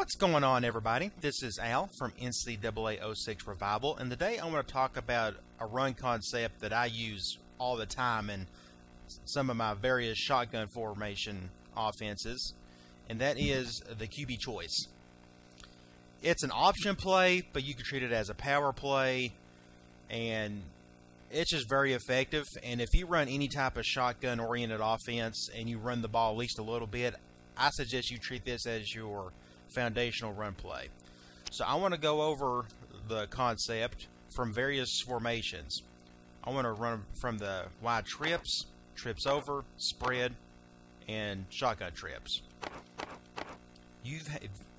What's going on, everybody? This is Al from NCAA 06 Revival, and today I want to talk about a run concept that I use all the time in some of my various shotgun formation offenses, and that is the QB choice. It's an option play, but you can treat it as a power play, and it's just very effective. And if you run any type of shotgun oriented offense and you run the ball at least a little bit, I suggest you treat this as your foundational run play. So I want to go over the concept from various formations. I want to run from the wide trips, trips over, spread, and shotgun trips. You've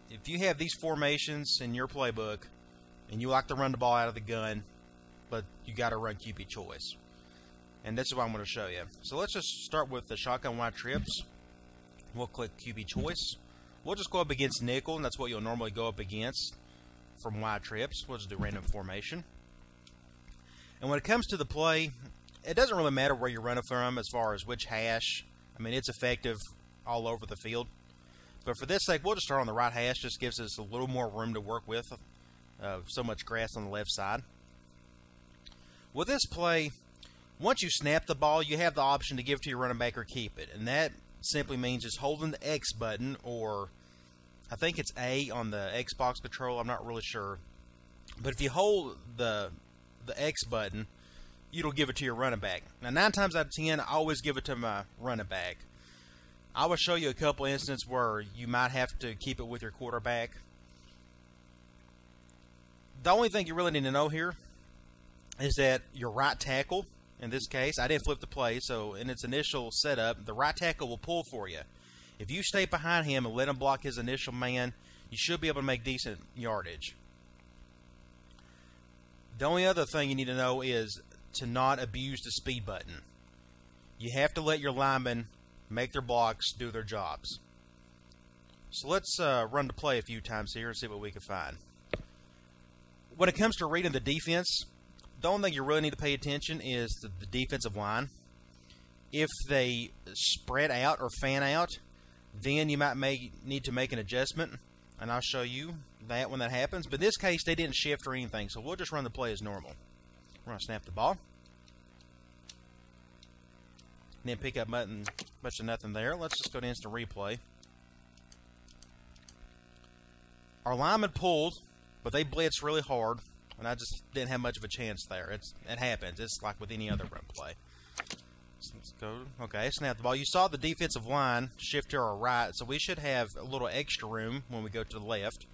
if you have these formations in your playbook and you like to run the ball out of the gun, but you got to run QB choice. And this is what I'm going to show you. So let's just start with the shotgun wide trips. We'll click QB choice. We'll just go up against nickel, and that's what you'll normally go up against from wide trips. We'll just do random formation. And when it comes to the play, it doesn't really matter where you're running from as far as which hash. I mean, it's effective all over the field. But for this sake, we'll just start on the right hash. Just gives us a little more room to work with. Uh, so much grass on the left side. With this play, once you snap the ball, you have the option to give to your running back or keep it. And that simply means just holding the X button, or I think it's A on the Xbox control. I'm not really sure. But if you hold the the X button, it'll give it to your running back. Now, nine times out of ten, I always give it to my running back. I will show you a couple instances where you might have to keep it with your quarterback. The only thing you really need to know here is that your right tackle, in this case, I didn't flip the play, so in its initial setup, the right tackle will pull for you. If you stay behind him and let him block his initial man, you should be able to make decent yardage. The only other thing you need to know is to not abuse the speed button. You have to let your linemen make their blocks, do their jobs. So let's uh, run the play a few times here and see what we can find. When it comes to reading the defense, the only thing you really need to pay attention is the, the defensive line. If they spread out or fan out, then you might make, need to make an adjustment, and I'll show you that when that happens. But in this case, they didn't shift or anything, so we'll just run the play as normal. We're going to snap the ball. Then pick up button, much of nothing there. Let's just go to instant replay. Our lineman pulled, but they blitzed really hard, and I just didn't have much of a chance there. It's It happens. It's like with any other run play. So let's go. Okay, snap the ball. You saw the defensive line shift to our right, so we should have a little extra room when we go to the left.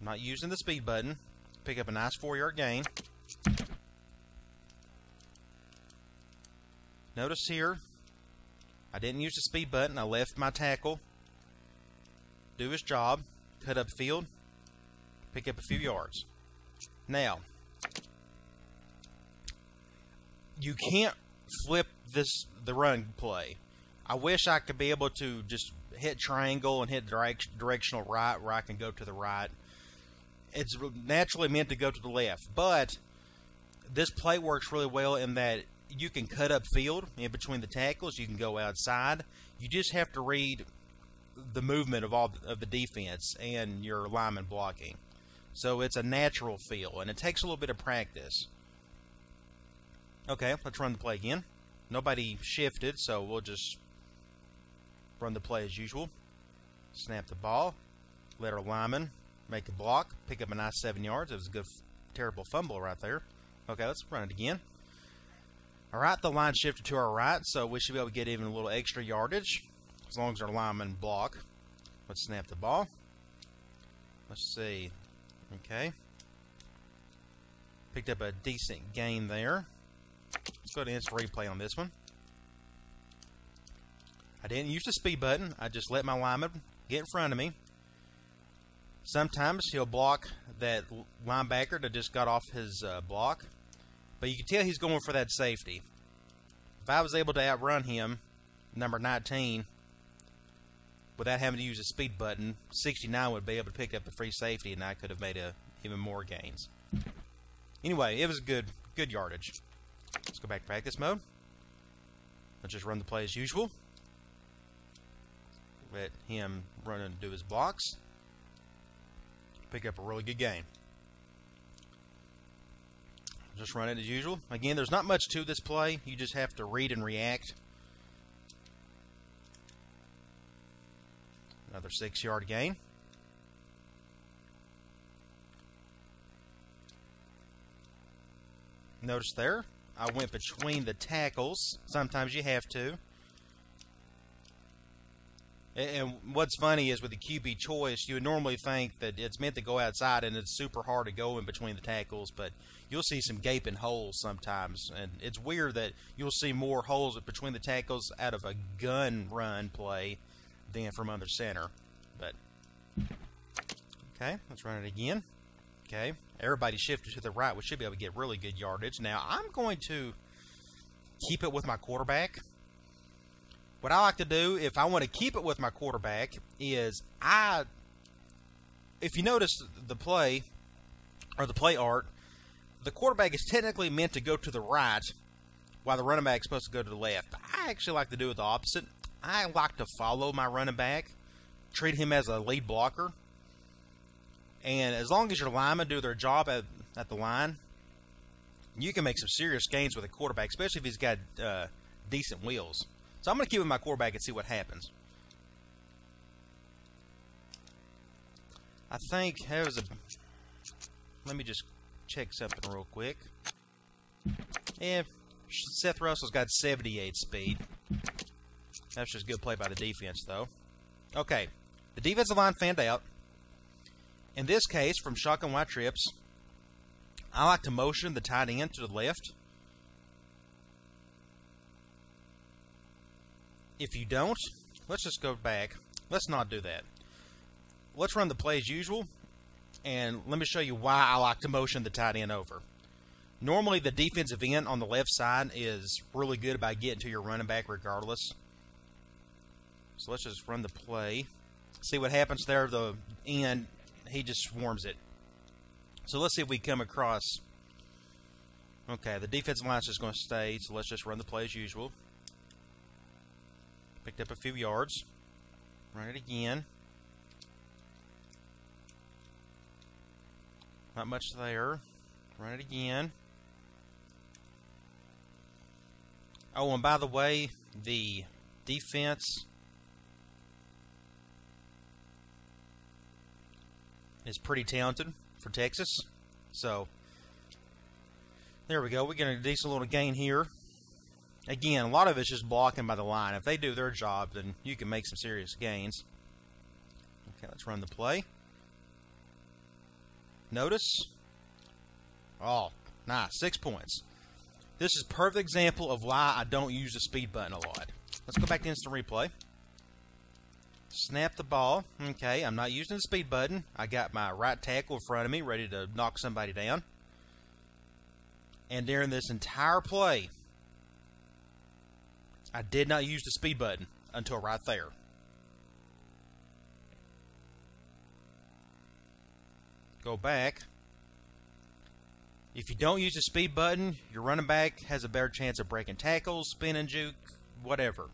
I'm not using the speed button. Pick up a nice four-yard gain. Notice here, I didn't use the speed button. I left my tackle do his job, cut up field, pick up a few yards. Now, you can't flip this the run play. I wish I could be able to just hit triangle and hit direct, directional right where I can go to the right. It's naturally meant to go to the left, but this play works really well in that you can cut up field in between the tackles. You can go outside. You just have to read the movement of all of the defense and your lineman blocking. So it's a natural feel, and it takes a little bit of practice. Okay, let's run the play again. Nobody shifted, so we'll just run the play as usual. Snap the ball, let our lineman make a block, pick up a nice seven yards. It was a good, terrible fumble right there. Okay, let's run it again. All right, the line shifted to our right, so we should be able to get even a little extra yardage as long as our linemen block. Let's snap the ball. Let's see. Okay. Picked up a decent gain there. Let's go to instant replay on this one. I didn't use the speed button. I just let my lineman get in front of me. Sometimes he'll block that linebacker that just got off his uh, block. But you can tell he's going for that safety. If I was able to outrun him, number 19, without having to use a speed button, 69 would be able to pick up the free safety, and I could have made a, even more gains. Anyway, it was good, good yardage. Let's go back to practice mode. Let's just run the play as usual. let him run and do his blocks. Pick up a really good game. Just run it as usual. Again, there's not much to this play. You just have to read and react. Another six yard gain. Notice there, I went between the tackles. Sometimes you have to. And what's funny is with the QB choice, you would normally think that it's meant to go outside and it's super hard to go in between the tackles, but you'll see some gaping holes sometimes. And it's weird that you'll see more holes between the tackles out of a gun run play than from under center. But, okay, let's run it again. Okay, everybody shifted to the right. We should be able to get really good yardage. Now, I'm going to keep it with my quarterback what I like to do if I want to keep it with my quarterback is I if you notice the play or the play art, the quarterback is technically meant to go to the right while the running back is supposed to go to the left. I actually like to do it the opposite. I like to follow my running back, treat him as a lead blocker. And as long as your linemen do their job at, at the line, you can make some serious gains with a quarterback, especially if he's got uh, decent wheels. So I'm going to keep with my quarterback and see what happens. I think there was a. Let me just check something real quick. Yeah, Seth Russell's got 78 speed. That's just good play by the defense, though. Okay, the defensive line fanned out. In this case, from shotgun wide trips, I like to motion the tight end to the left if you don't, let's just go back. Let's not do that. Let's run the play as usual, and let me show you why I like to motion the tight end over. Normally, the defensive end on the left side is really good about getting to your running back regardless. So let's just run the play. See what happens there. The end, he just swarms it. So let's see if we come across. Okay, the defensive line is just going to stay, so let's just run the play as usual. Picked up a few yards. Run it again. Not much there. Run it again. Oh, and by the way, the defense is pretty talented for Texas. So, there we go. We get a decent little gain here again, a lot of it's just blocking by the line. If they do their job, then you can make some serious gains. Okay, let's run the play. Notice. Oh, nice. Six points. This is perfect example of why I don't use the speed button a lot. Let's go back to instant replay. Snap the ball. Okay, I'm not using the speed button. I got my right tackle in front of me, ready to knock somebody down. And during this entire play, I did not use the speed button until right there. Go back. If you don't use the speed button, your running back has a better chance of breaking tackles, spinning juke, whatever.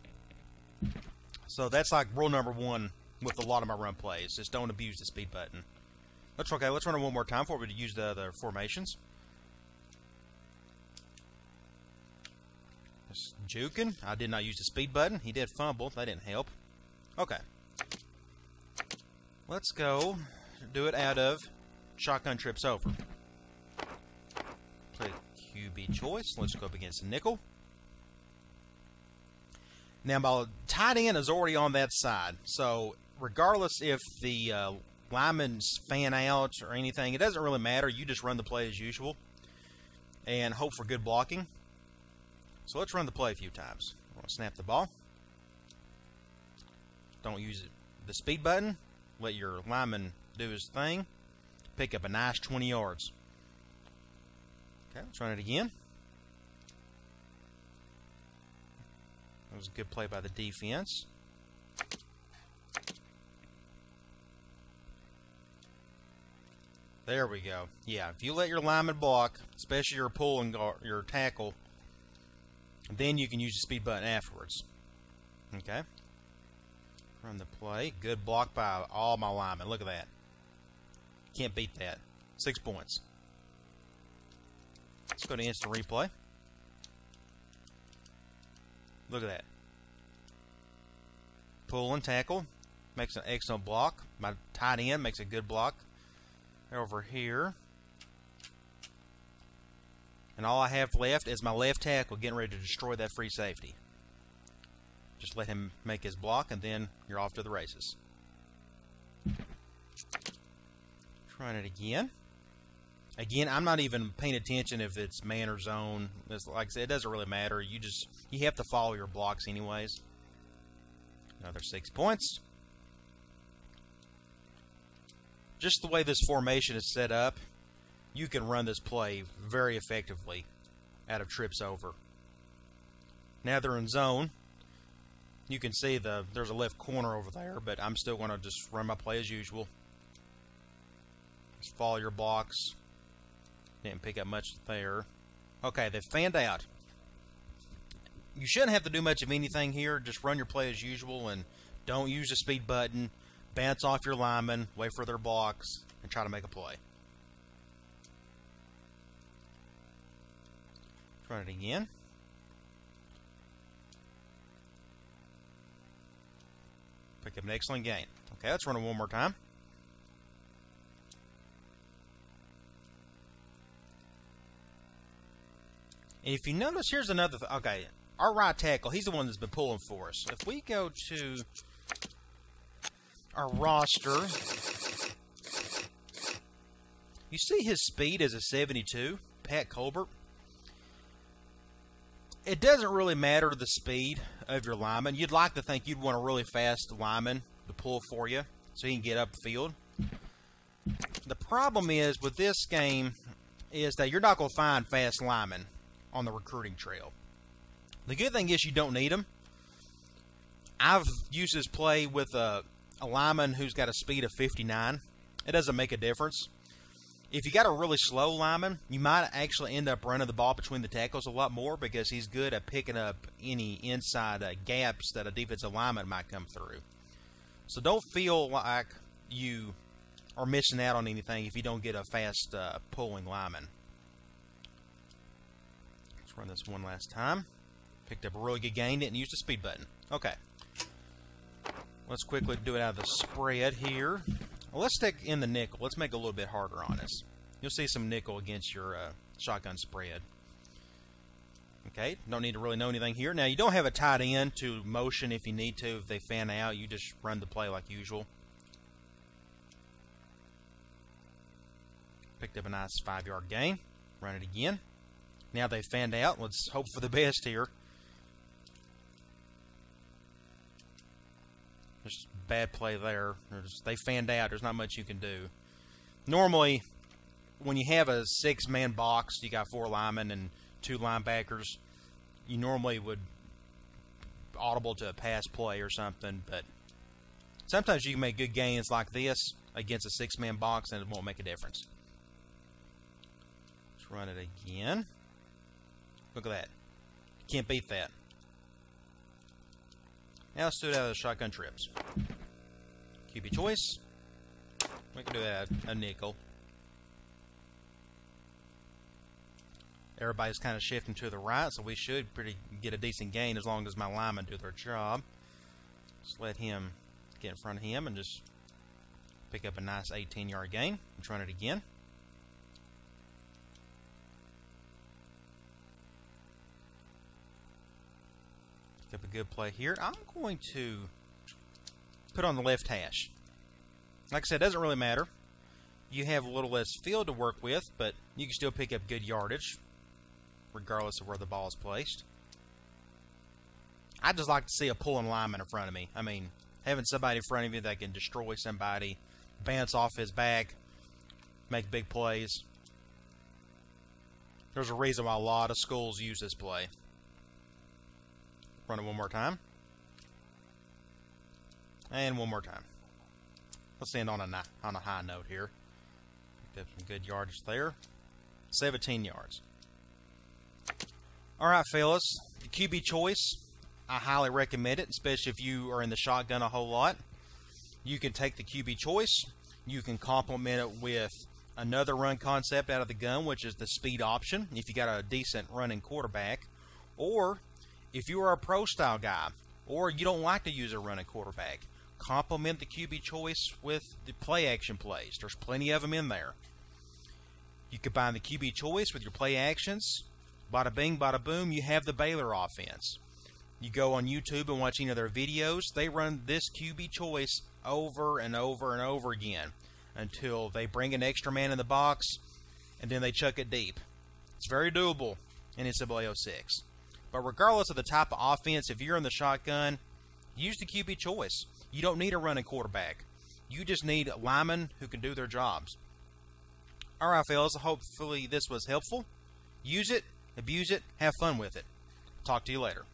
So that's like rule number one with a lot of my run plays. Just don't abuse the speed button. Let's okay. Let's run it one more time before we use the other formations. Just juking. I did not use the speed button. He did fumble. That didn't help. Okay. Let's go do it out of shotgun trips over. Play QB choice. Let's go up against nickel. Now, my tight end is already on that side. So, regardless if the uh, linemen's fan out or anything, it doesn't really matter. You just run the play as usual and hope for good blocking. So let's run the play a few times. I'll snap the ball. Don't use the speed button. Let your lineman do his thing. Pick up a nice 20 yards. Okay, let's run it again. That was a good play by the defense. There we go. Yeah, if you let your lineman block, especially your pull and your tackle, then you can use the speed button afterwards. Okay. Run the play. Good block by all my linemen. Look at that. Can't beat that. Six points. Let's go to instant replay. Look at that. Pull and tackle. Makes an excellent block. My tight end makes a good block. Over here. And all I have left is my left tackle getting ready to destroy that free safety. Just let him make his block, and then you're off to the races. Trying it again. Again, I'm not even paying attention if it's man or zone. It's, like I said, it doesn't really matter. You just you have to follow your blocks anyways. Another six points. Just the way this formation is set up, you can run this play very effectively out of trips over. Now they're in zone. You can see the there's a left corner over there, but I'm still going to just run my play as usual. Just follow your blocks. Didn't pick up much there. Okay, they've fanned out. You shouldn't have to do much of anything here. Just run your play as usual and don't use the speed button. Bounce off your linemen, wait for their blocks, and try to make a play. Try it again. Pick up an excellent gain. Okay, let's run it one more time. If you notice, here's another. Th okay, our right tackle, he's the one that's been pulling for us. If we go to our roster, you see his speed is a 72, Pat Colbert. It doesn't really matter the speed of your lineman. You'd like to think you'd want a really fast lineman to pull for you so he can get upfield. The problem is with this game is that you're not going to find fast linemen on the recruiting trail. The good thing is you don't need them. I've used this play with a, a lineman who's got a speed of 59. It doesn't make a difference. If you got a really slow lineman, you might actually end up running the ball between the tackles a lot more because he's good at picking up any inside uh, gaps that a defensive lineman might come through. So don't feel like you are missing out on anything if you don't get a fast uh, pulling lineman. Let's run this one last time. Picked up a really good gain, didn't use the speed button. Okay. Let's quickly do it out of the spread here. Well, let's stick in the nickel. Let's make it a little bit harder on us. You'll see some nickel against your uh, shotgun spread. Okay, don't need to really know anything here. Now, you don't have a tight end to motion if you need to. If they fan out, you just run the play like usual. Picked up a nice five-yard gain. Run it again. Now they fanned out. Let's hope for the best here. Just bad play there. There's, they fanned out. There's not much you can do. Normally, when you have a six-man box, you got four linemen and two linebackers. You normally would audible to a pass play or something, but sometimes you can make good gains like this against a six-man box, and it won't make a difference. Let's run it again. Look at that. can't beat that. Now let's do it out of the shotgun trips. QB choice. We can do that a nickel. Everybody's kind of shifting to the right, so we should pretty get a decent gain as long as my linemen do their job. Just let him get in front of him and just pick up a nice 18-yard gain. Let's run it again. A good play here. I'm going to put on the left hash. Like I said, it doesn't really matter. You have a little less field to work with, but you can still pick up good yardage, regardless of where the ball is placed. I just like to see a pulling lineman in front of me. I mean, having somebody in front of you that can destroy somebody, bounce off his back, make big plays. There's a reason why a lot of schools use this play. Run it one more time. And one more time. Let's end on a, on a high note here. Picked up some good yardage there. 17 yards. All right, fellas. The QB choice. I highly recommend it, especially if you are in the shotgun a whole lot. You can take the QB choice, you can complement it with another run concept out of the gun, which is the speed option if you got a decent running quarterback, or if you are a pro style guy, or you don't like to use a running quarterback, complement the QB choice with the play action plays. There's plenty of them in there. You combine the QB choice with your play actions. Bada bing, bada boom, you have the Baylor offense. You go on YouTube and watch any of their videos, they run this QB choice over and over and over again until they bring an extra man in the box and then they chuck it deep. It's very doable in NCAA 06. But regardless of the type of offense, if you're in the shotgun, use the QB choice. You don't need a running quarterback. You just need linemen who can do their jobs. All right, fellas, hopefully this was helpful. Use it, abuse it, have fun with it. Talk to you later.